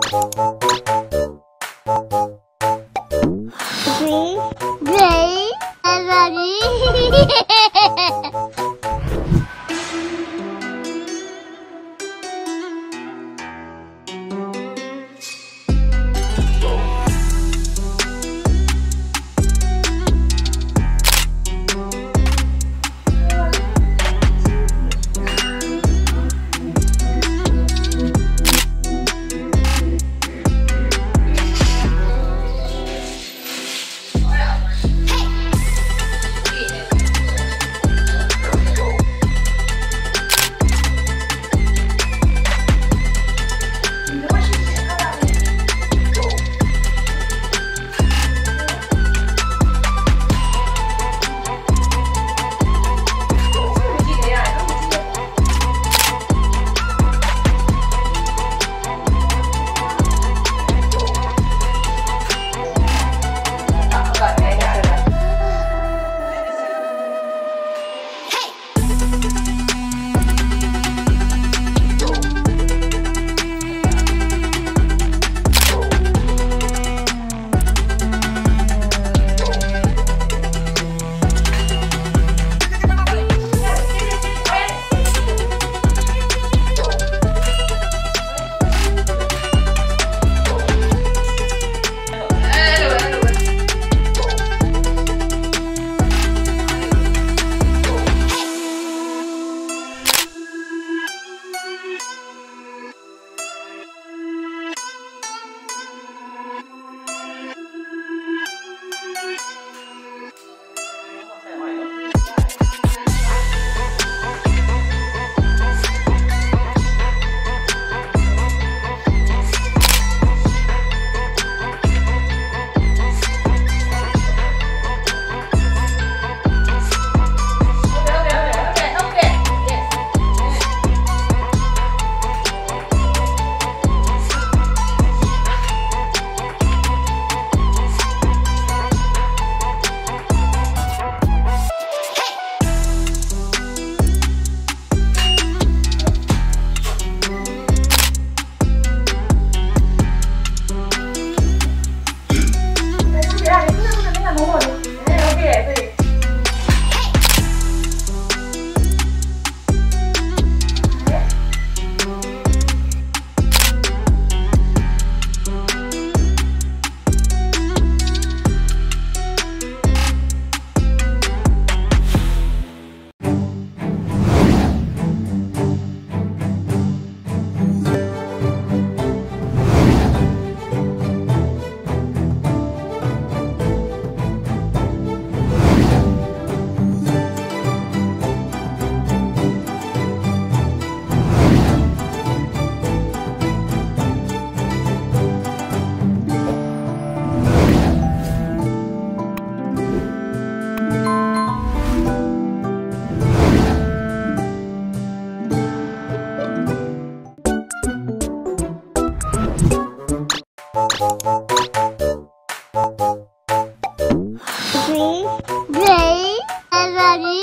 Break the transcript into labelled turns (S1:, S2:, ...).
S1: Green, grey, and Hey, everybody.